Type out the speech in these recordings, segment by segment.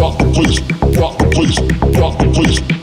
rock the place, rock the place, rock the place,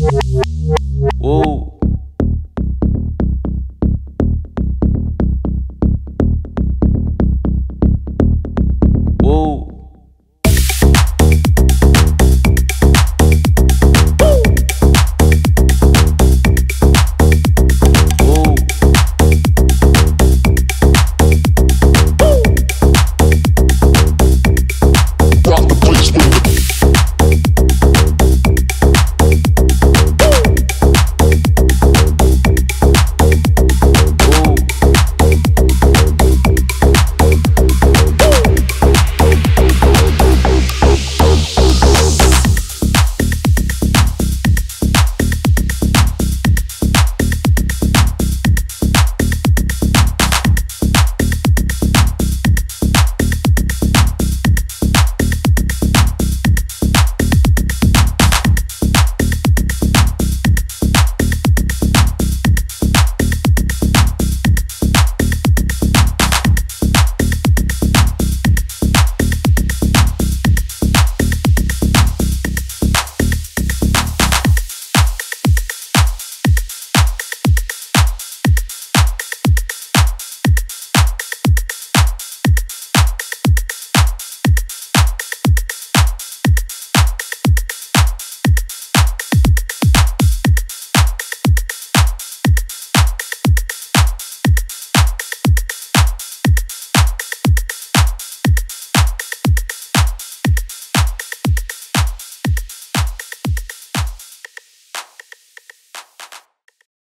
you